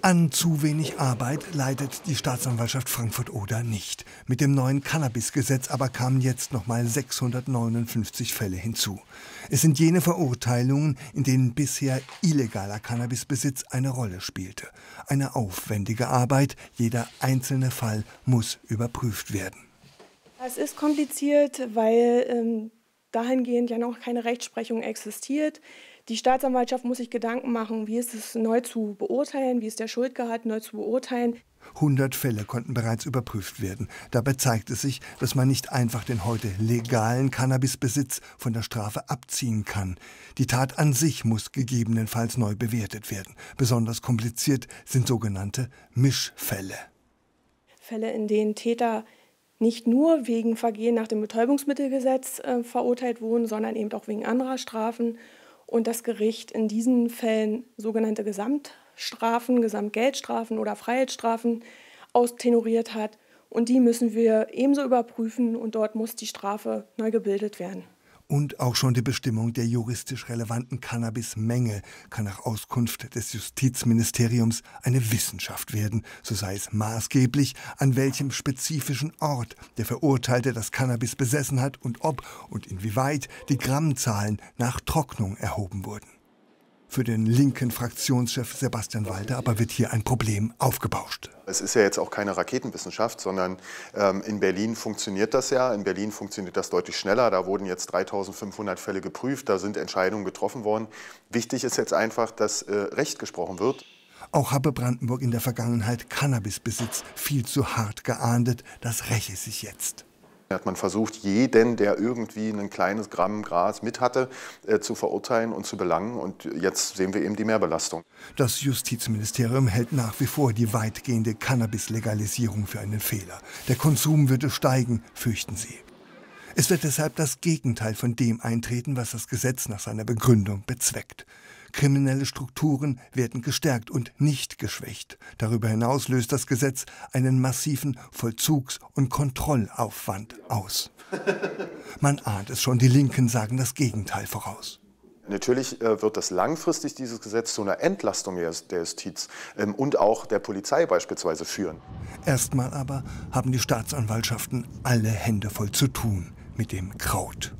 An zu wenig Arbeit leidet die Staatsanwaltschaft Frankfurt-Oder nicht. Mit dem neuen Cannabis-Gesetz aber kamen jetzt noch mal 659 Fälle hinzu. Es sind jene Verurteilungen, in denen bisher illegaler Cannabisbesitz eine Rolle spielte. Eine aufwendige Arbeit, jeder einzelne Fall muss überprüft werden. Es ist kompliziert, weil ähm, dahingehend ja noch keine Rechtsprechung existiert. Die Staatsanwaltschaft muss sich Gedanken machen, wie ist es neu zu beurteilen, wie ist der Schuldgehalt neu zu beurteilen. 100 Fälle konnten bereits überprüft werden. Dabei zeigt es sich, dass man nicht einfach den heute legalen Cannabisbesitz von der Strafe abziehen kann. Die Tat an sich muss gegebenenfalls neu bewertet werden. Besonders kompliziert sind sogenannte Mischfälle. Fälle, in denen Täter nicht nur wegen Vergehen nach dem Betäubungsmittelgesetz äh, verurteilt wurden, sondern eben auch wegen anderer Strafen und das Gericht in diesen Fällen sogenannte Gesamtstrafen, Gesamtgeldstrafen oder Freiheitsstrafen austenoriert hat. Und die müssen wir ebenso überprüfen und dort muss die Strafe neu gebildet werden. Und auch schon die Bestimmung der juristisch relevanten Cannabismenge kann nach Auskunft des Justizministeriums eine Wissenschaft werden, so sei es maßgeblich, an welchem spezifischen Ort der Verurteilte das Cannabis besessen hat und ob und inwieweit die Grammzahlen nach Trocknung erhoben wurden. Für den linken Fraktionschef Sebastian Walter aber wird hier ein Problem aufgebauscht. Es ist ja jetzt auch keine Raketenwissenschaft, sondern ähm, in Berlin funktioniert das ja. In Berlin funktioniert das deutlich schneller. Da wurden jetzt 3500 Fälle geprüft, da sind Entscheidungen getroffen worden. Wichtig ist jetzt einfach, dass äh, Recht gesprochen wird. Auch habe Brandenburg in der Vergangenheit Cannabisbesitz viel zu hart geahndet. Das räche sich jetzt. Hat man versucht, jeden, der irgendwie ein kleines Gramm Gras mit hatte, äh, zu verurteilen und zu belangen. Und jetzt sehen wir eben die Mehrbelastung. Das Justizministerium hält nach wie vor die weitgehende Cannabis-Legalisierung für einen Fehler. Der Konsum würde steigen, fürchten sie. Es wird deshalb das Gegenteil von dem eintreten, was das Gesetz nach seiner Begründung bezweckt. Kriminelle Strukturen werden gestärkt und nicht geschwächt. Darüber hinaus löst das Gesetz einen massiven Vollzugs- und Kontrollaufwand aus. Man ahnt es schon, die Linken sagen das Gegenteil voraus. Natürlich äh, wird das langfristig dieses Gesetz zu einer Entlastung der Justiz ähm, und auch der Polizei beispielsweise führen. Erstmal aber haben die Staatsanwaltschaften alle Hände voll zu tun mit dem Kraut.